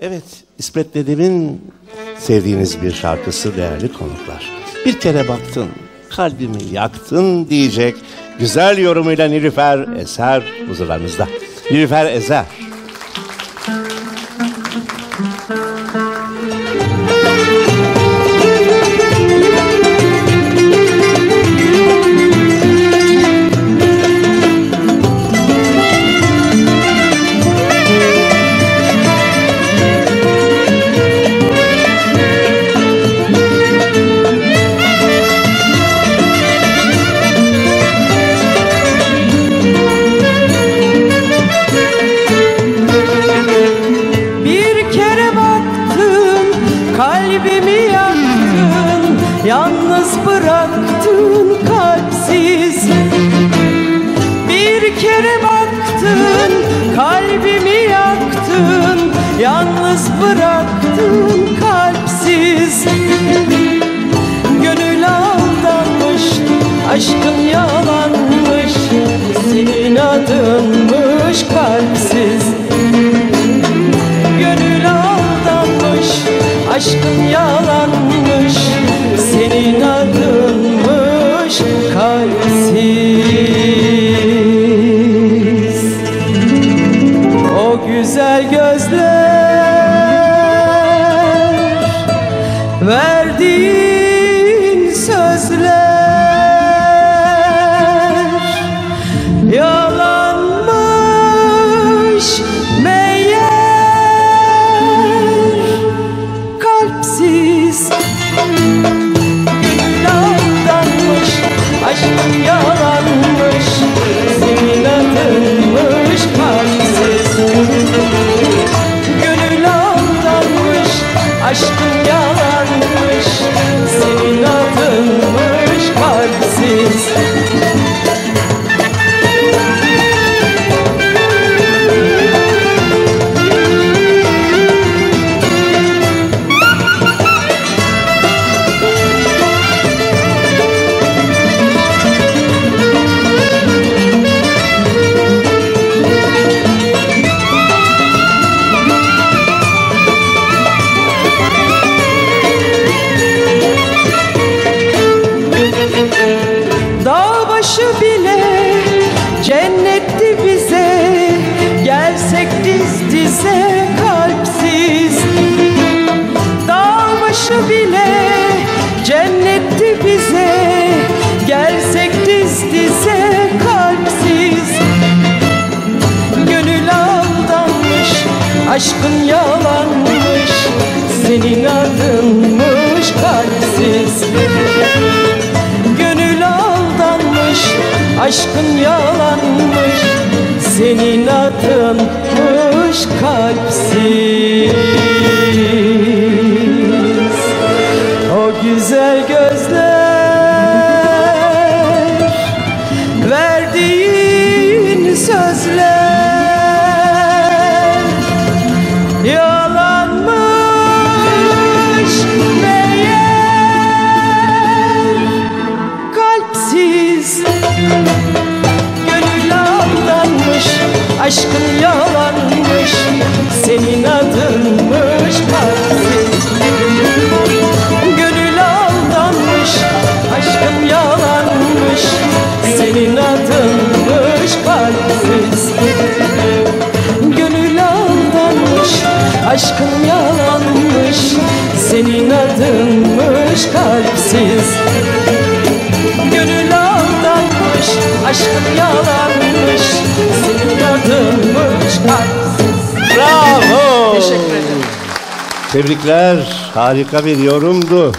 Evet, İsmet Nedim'in sevdiğiniz bir şarkısı değerli konuklar. Bir kere baktın, kalbimi yaktın diyecek güzel yorumuyla Nilüfer Eser huzurlarınızda. Nilüfer Ezer. Kalbimi yaktın Yalnız bıraktın kalpsiz. Bir kere baktın kalbimi yaktın Yalnız bıraktın kalpsiz Senin adınmış Kalpsiz. O güzel gözler cennetti bize Gelsek diz dize kalpsiz. Gönül aldanmış aşkın yalanmış Senin adınmış kalpsiz. Gönül aldanmış Aşkın yalanmış Senin adınmış kalpsiz Senin adınmış kalpsiz Gönül aldanmış Aşkın yalanmış Senin adınmış kalpsiz Bravo! Teşekkür ederim. Tebrikler, harika bir yorumdu.